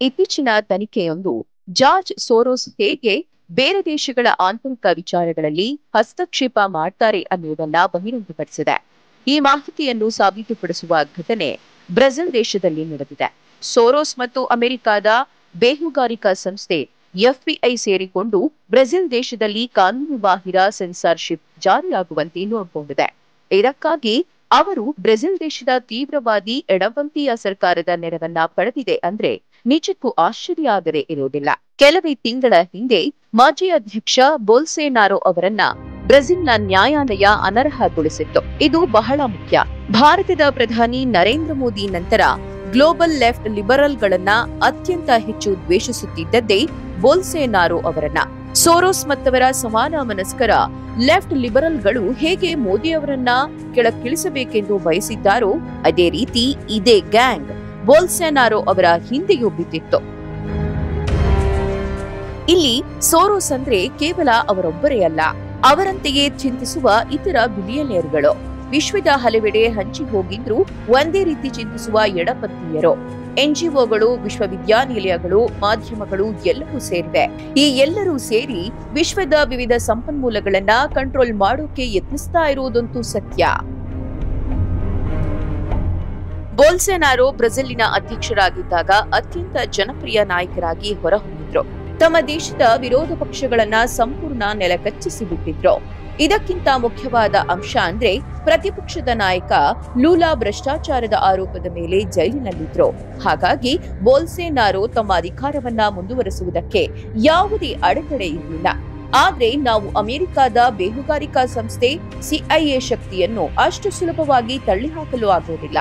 ಇತ್ತೀಚಿನ ತನಿಖೆಯೊಂದು George Soros ಹೇಗೆ ಬೇರೆ ದೇಶಗಳ ಆಂತರಿಕ ವಿಚಾರಗಳಲ್ಲಿ ಹಸ್ತಕ್ಷೇಪ ಮಾಡ್ತಾರೆ ಅನ್ನುವುದನ್ನ ಬಹಿರಂಗಪಡಿಸಿದೆ. ಈ ಮಾಹಿತಿಯನ್ನು ಸಾಬೀತುಪಡಿಸುವ ಘಟನೆ ಬ್ರೆಜಿಲ್ ದೇಶದಲ್ಲಿ ನಡೆದಿದೆ. ಸೋರೋಸ್ ಮತ್ತು ಅಮೆರಿಕದ ಬೇಹುಗಾರಿಕಾ ಸಂಸ್ಥೆ ಎಫ್ಬಿಐ ಸೇರಿಕೊಂಡು ಬ್ರೆಜಿಲ್ ದೇಶದಲ್ಲಿ ಕಾನೂನು ಬಾಹಿರ ಸೆನ್ಸಾರ್ಶಿಪ್ ಜಾರಿಯಾಗುವಂತೆ ನೋಡಿಕೊಂಡಿದೆ. ಇದಕ್ಕಾಗಿ ಅವರು ಬ್ರೆಜಿಲ್ ದೇಶದ ತೀವ್ರವಾದಿ ಎಡಪಂಥೀಯ ಸರ್ಕಾರದ ನೆರವನ್ನ ಪಡೆದಿದೆ ಅಂದ್ರೆ ನಿಜಕ್ಕೂ ಆಶ್ಚರ್ಯಾದರೆ ಇರುವುದಿಲ್ಲ. ಕೆಲವೇ ತಿಂಗಳ ಹಿಂದೆ ಮಾಜಿ ಅಧ್ಯಕ್ಷ ಬೋಲ್ಸೇನಾರೋ ಅವರನ್ನ ಬ್ರೆಜಿಲ್ನ ನ್ಯಾಯಾಲಯ ಅನರ್ಹಗೊಳಿಸಿತ್ತು. ಇದು ಬಹಳ ಮುಖ್ಯ. ಭಾರತದ ಪ್ರಧಾನಿ ನರೇಂದ್ರ ಮೋದಿ ನಂತರ ಗ್ಲೋಬಲ್ ಲೆಫ್ಟ್ ಲಿಬರಲ್ಗಳನ್ನ ಅತ್ಯಂತ ಹೆಚ್ಚು ದ್ವೇಷಿಸುತ್ತಿದ್ದದ್ದೇ ಬೋಲ್ಸೇನಾರೋ ಅವರನ್ನ. ಸೋರೋಸ್ ಮತ್ತವರ ಸಮಾನ ಮನಸ್ಕರ ಲೆಫ್ಟ್ ಲಿಬರಲ್ಗಳು ಹೇಗೆ ಮೋದಿ ಅವರನ್ನ ಕೆಳಕ್ಕಿಳಿಸಬೇಕೆಂದು ಬಯಸಿದ್ದಾರೋ, ಅದೇ ರೀತಿ ಇದೇ ಗ್ಯಾಂಗ್. ಬೋಲ್ಸೆನಾರೋ ಅವರ ಹಿಂದೆಯೂ ಬಿದ್ದಿತ್ತು. ಇಲ್ಲಿ ಸೋರೋಸ್ ಅಂದ್ರೆ ಕೇವಲ ಅವರೊಬ್ಬರೇ ಅಲ್ಲ, ಅವರಂತೆಯೇ ಚಿಂತಿಸುವ ಇತರ ಬಿಲಿಯನೇರ್ಗಳು. ವಿಶ್ವದ ಹಲವೆಡೆ ಹಂಚಿ ಹೋಗಿದ್ರು ಒಂದೇ ರೀತಿ ಚಿಂತಿಸುವ ಎಡಪಂಥೀಯರು. ಎನ್ಜಿಒಗಳು ವಿಶ್ವವಿದ್ಯಾನಿಲಯಗಳು, ಮಾಧ್ಯಮಗಳು ಎಲ್ಲವೂ ಸೇರಿವೆ. ಈ ಎಲ್ಲರೂ ಸೇರಿ ವಿಶ್ವದ ವಿವಿಧ ಸಂಪನ್ಮೂಲಗಳನ್ನ ಕಂಟ್ರೋಲ್ ಮಾಡೋಕೆ ಯತ್ನಿಸ್ತಾ ಇರುವುದಂತೂ ಸತ್ಯ. ಬೋಲ್ಸೆನಾರೋ ಬ್ರೆಜಿಲಿನ ಅಧ್ಯಕ್ಷರಾಗಿದ್ದಾಗ ಅತ್ಯಂತ ಜನಪ್ರಿಯ ನಾಯಕರಾಗಿ ಹೊರಹೊಮ್ಮಿದ್ರು. ತಮ್ಮ ದೇಶದ ವಿರೋಧ ಪಕ್ಷಗಳನ್ನ ಸಂಪೂರ್ಣ ನೆಲಕಚ್ಚಿಸಿಬಿಟ್ಟಿದ್ರು. ಇದಕ್ಕಿಂತ ಮುಖ್ಯವಾದ ಅಂಶ ಅಂದ್ರೆ ಪ್ರತಿಪಕ್ಷದ ನಾಯಕ ಲೂಲಾ ಭ್ರಷ್ಟಾಚಾರದ ಆರೋಪದ ಮೇಲೆ ಜೈಲಿನಲ್ಲಿದ್ರು. ಹಾಗಾಗಿ ಬೋಲ್ಸೆನಾರೋ ತಮ್ಮ ಅಧಿಕಾರವನ್ನ ಮುಂದುವರೆಸುವುದಕ್ಕೆ ಯಾವುದೇ ಅಡೆತಡೆ ಇರಲಿಲ್ಲ. ಆದ್ರೆ ನಾವು ಅಮೆರಿಕದ ಬೇಹುಗಾರಿಕಾ ಸಂಸ್ಥೆ ಸಿಐಎ ಶಕ್ತಿಯನ್ನು ಅಷ್ಟು ಸುಲಭವಾಗಿ ತಳ್ಳಿಹಾಕಲು ಆಗುವುದಿಲ್ಲ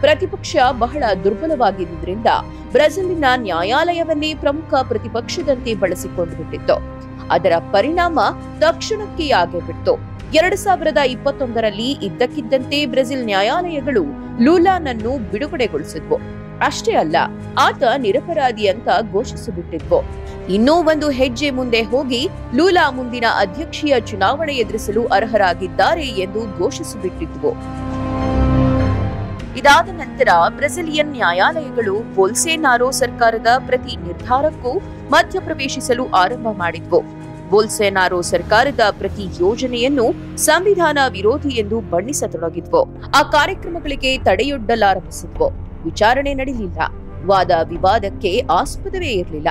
ಪ್ರತಿಪಕ್ಷ ಬಹಳ ದುರ್ಬಲವಾಗಿದ್ದರಿಂದ ಬ್ರೆಜಿಲಿನ ನ್ಯಾಯಾಲಯವನ್ನೇ ಪ್ರಮುಖ ಪ್ರತಿಪಕ್ಷದಂತೆ ಬಳಸಿಕೊಂಡು ಬಿಟ್ಟಿತ್ತು ಅದರ ಪರಿಣಾಮ ತಕ್ಷಣಕ್ಕೆ ಆಗಿಬಿಟ್ಟು ಬಿಡ್ತು ಎರಡ್ ಸಾವಿರದ ಇಪ್ಪತ್ತೊಂದರಲ್ಲಿ ಇದ್ದಕ್ಕಿದ್ದಂತೆ ಬ್ರೆಜಿಲ್ ನ್ಯಾಯಾಲಯಗಳು ಲೂಲಾನನ್ನು ಬಿಡುಗಡೆಗೊಳಿಸಿದ್ವು. ಅಷ್ಟೇ ಅಲ್ಲ, ಆತ ನಿರಪರಾಧಿ ಅಂತ ಘೋಷಿಸಿಬಿಟ್ಟಿದ್ವು. ಇನ್ನೂ ಒಂದು ಹೆಜ್ಜೆ ಮುಂದೆ ಹೋಗಿ ಲೂಲಾ ಮುಂದಿನ ಅಧ್ಯಕ್ಷೀಯ ಚುನಾವಣೆ ಎದುರಿಸಲು ಅರ್ಹರಾಗಿದ್ದಾರೆ ಎಂದು ಘೋಷಿಸಿಬಿಟ್ಟಿದ್ವು. ಇದಾದ ನಂತರ ಬ್ರೆಜಿಲಿಯನ್ ನ್ಯಾಯಾಲಯಗಳು ಬೋಲ್ಸೆನಾರೋ ಸರ್ಕಾರದ ಪ್ರತಿ ನಿರ್ಧಾರಕ್ಕೂ ಮಧ್ಯಪ್ರವೇಶಿಸಲು ಆರಂಭ ಮಾಡಿದ್ವು. ಬೋಲ್ಸೆನಾರೋ ಸರ್ಕಾರದ ಪ್ರತಿ ಯೋಜನೆಯನ್ನು ಸಂವಿಧಾನ ವಿರೋಧಿ ಎಂದು ಬಣ್ಣಿಸತೊಡಗಿದ್ವು. ಆ ಕಾರ್ಯಕ್ರಮಗಳಿಗೆ ತಡೆಯೊಡ್ಡಲಾರಂಭಿಸಿದ್ವು. ವಿಚಾರಣೆ ನಡೆಯಲಿಲ್ಲ ವಾದ ವಿವಾದಕ್ಕೆ ಆಸ್ಪದವೇ ಇರಲಿಲ್ಲ.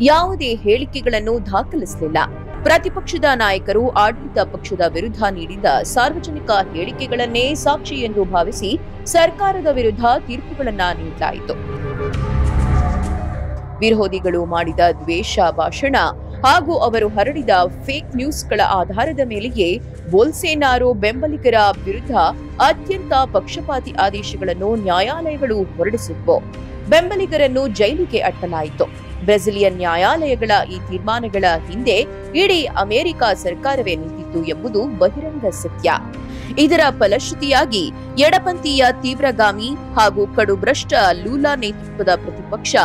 ಯಾವುದೇ ಹೇಳಿಕೆಗಳನ್ನು ದಾಖಲಿಸಲಿಲ್ಲ. ಪ್ರತಿಪಕ್ಷದ ನಾಯಕರು ಆಡಳಿತ ಪಕ್ಷದ ವಿರುದ್ಧ ನೀಡಿದ ಸಾರ್ವಜನಿಕ ಹೇಳಿಕೆಗಳನ್ನೇ ಸಾಕ್ಷಿ ಎಂದು ಭಾವಿಸಿ ಸರ್ಕಾರದ ವಿರುದ್ಧ ತೀರ್ಪುಗಳನ್ನ ನೀಡಲಾಯಿತು. ವಿರೋಧಿಗಳು ಮಾಡಿದ ದ್ವೇಷ ಭಾಷಣ ಹಾಗೂ ಅವರು ಹರಡಿದ ಫೇಕ್ ನ್ಯೂಸ್ಗಳ ಆಧಾರದ ಮೇಲೆಯೇ ಬೋಲ್ಸೇನಾರೋ ಬೆಂಬಲಿಗರ ವಿರುದ್ಧ ಅತ್ಯಂತ ಪಕ್ಷಪಾತಿ ಆದೇಶಗಳನ್ನು ನ್ಯಾಯಾಲಯಗಳು ಹೊರಡಿಸಿದ್ವು. ಬೆಂಬಲಿಗರನ್ನು ಜೈಲಿಗೆ ಅಟ್ಟಲಾಯಿತು. ಬ್ರೆಜಿಲಿಯನ್ ನ್ಯಾಯಾಲಯಗಳ ಈ ತೀರ್ಮಾನಗಳ ಹಿಂದೆ ಇಡೀ ಅಮೆರಿಕ ಸರ್ಕಾರವೇ ನಿಂತಿತ್ತು ಎಂಬುದು ಬಹಿರಂಗ ಸತ್ಯ. ಇದರ ಫಲಶ್ರುತಿಯಾಗಿ ಎಡಪಂಥೀಯ ತೀವ್ರಗಾಮಿ ಹಾಗೂ ಕಡುಭ್ರಷ್ಟ ಲೂಲಾ ನೇತೃತ್ವದ ಪ್ರತಿಪಕ್ಷ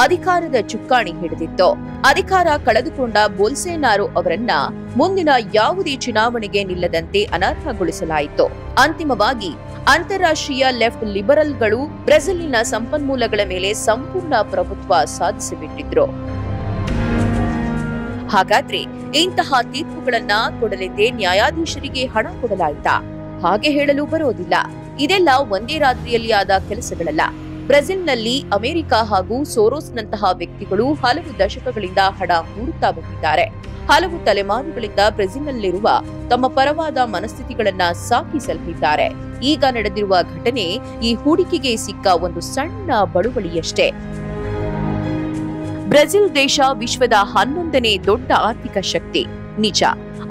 ಅಧಿಕಾರದ ಚುಕ್ಕಾಣಿ ಹಿಡಿದಿತ್ತು. ಅಧಿಕಾರ ಕಳೆದುಕೊಂಡ ಬೋಲ್ಸೆನಾರೋ ಅವರನ್ನ ಮುಂದಿನ ಯಾವುದೇ ಚುನಾವಣೆಗೆ ನಿಲ್ಲದಂತೆ ಅನರ್ಹಗೊಳಿಸಲಾಯಿತು. ಅಂತಿಮವಾಗಿ ಅಂತಾರಾಷ್ಟ್ರೀಯ ಲೆಫ್ಟ್ ಲಿಬರಲ್ಗಳು ಬ್ರೆಜಿಲ್ನ ಸಂಪನ್ಮೂಲಗಳ ಮೇಲೆ ಸಂಪೂರ್ಣ ಪ್ರಭುತ್ವ ಸಾಧಿಸಿಬಿಟ್ಟಿದ್ರು. ಹಾಗಾದ್ರೆ ಇಂತಹ ತೀರ್ಪುಗಳನ್ನ ಕೊಡಲೆಂದೇ ನ್ಯಾಯಾಧೀಶರಿಗೆ ಹಣ ಕೊಡಲಾಯ್ತಾ? ಹಾಗೆ ಹೇಳಲು ಬರೋದಿಲ್ಲ. ಇದೆಲ್ಲ ಒಂದೇ ರಾತ್ರಿಯಲ್ಲಿ ಆದ ಕೆಲಸಗಳಲ್ಲ. ಬ್ರೆಜಿಲ್ನಲ್ಲಿ ಅಮೆರಿಕ ಹಾಗೂ ಸೋರೋಸ್ನಂತಹ ವ್ಯಕ್ತಿಗಳು ಹಲವು ದಶಕಗಳಿಂದ ಹಣ ಹೂಡುತ್ತಾ ಬಂದಿದ್ದಾರೆ. ಹಲವು ತಲೆಮಾರುಗಳಿಂದ ಬ್ರೆಜಿಲ್ನಲ್ಲಿರುವ ತಮ್ಮ ಪರವಾದ ಮನಸ್ಥಿತಿಗಳನ್ನ ಸಾಕಿ ಸಲಹಿದ್ದಾರೆ ಈಗ ನಡೆದಿರುವ ಘಟನೆ ಈ ಹೂಡಿಕೆಗೆ ಸಿಕ್ಕ ಒಂದು ಸಣ್ಣ ಬಳುವಳಿಯಷ್ಟೇ. ಬ್ರೆಜಿಲ್ ದೇಶ ವಿಶ್ವದ ಹನ್ನೊಂದನೇ ದೊಡ್ಡ ಆರ್ಥಿಕ ಶಕ್ತಿ. ನಿಜ,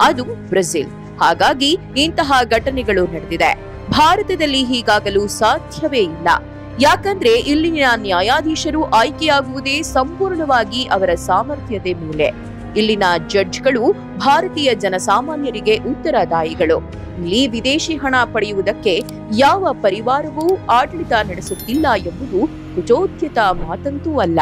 ಅದು ಬ್ರೆಜಿಲ್. ಹಾಗಾಗಿ ಇಂತಹ ಘಟನೆಗಳು ನಡೆದಿದೆ. ಭಾರತದಲ್ಲಿ ಹೀಗಾಗಲು ಸಾಧ್ಯವೇ ಇಲ್ಲ. ಯಾಕಂದ್ರೆ ಇಲ್ಲಿನ ನ್ಯಾಯಾಧೀಶರು ಆಯ್ಕೆಯಾಗುವುದೇ ಸಂಪೂರ್ಣವಾಗಿ ಅವರ ಸಾಮರ್ಥ್ಯದ ಮೇಲೆ. ಇಲ್ಲಿನ ಜಡ್ಜ್ಗಳು ಭಾರತೀಯ ಜನಸಾಮಾನ್ಯರಿಗೆ ಉತ್ತರದಾಯಿಗಳು. ಇಲ್ಲಿ ವಿದೇಶಿ ಹಣ ಪಡೆಯುವುದಕ್ಕೆ ಯಾವ ಪರಿವಾರವೂ ಆಡಳಿತ ನಡೆಸುತ್ತಿಲ್ಲ ಎಂಬುದು ಕುಚೋದ್ಯತ ಮಾತಂತೂ ಅಲ್ಲ.